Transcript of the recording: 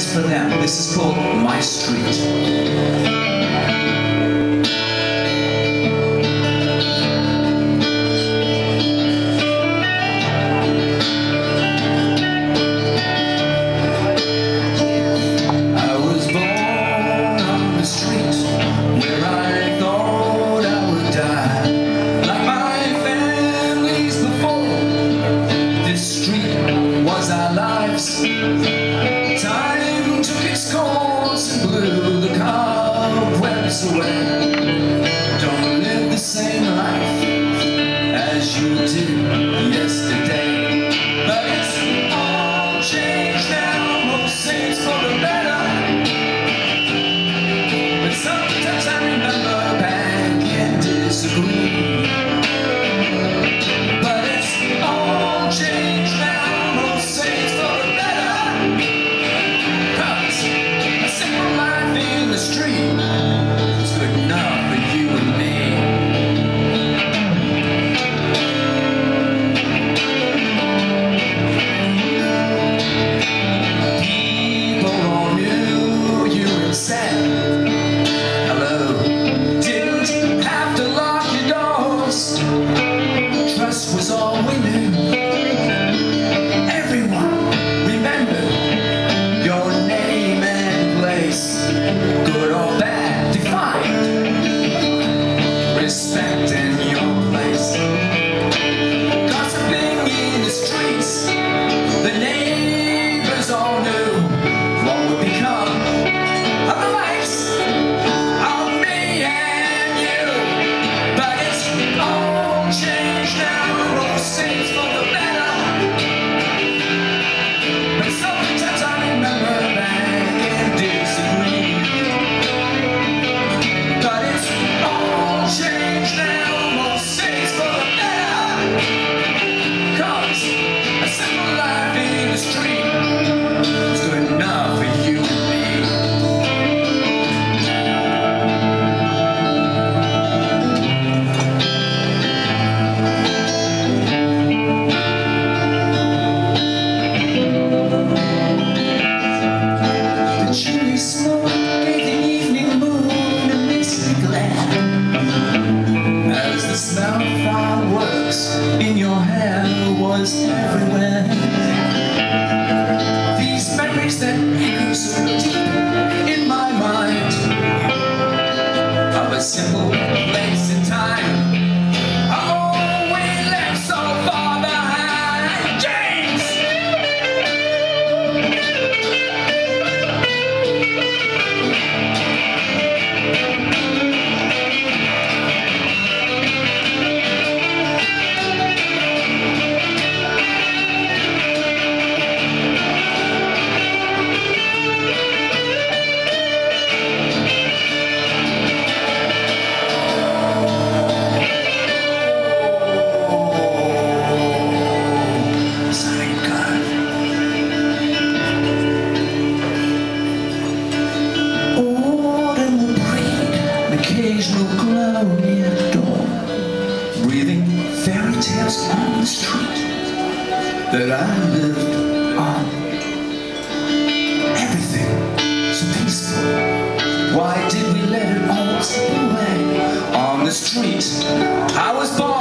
place for them. This is called My Street. blew the cobwebs away. Don't live the same life as you did yesterday. hair was everywhere. These memories that grew so deep in my mind. Of a simple place and time. street that I lived on. Everything so peaceful. Why did we let it all slip away? On the street I was born.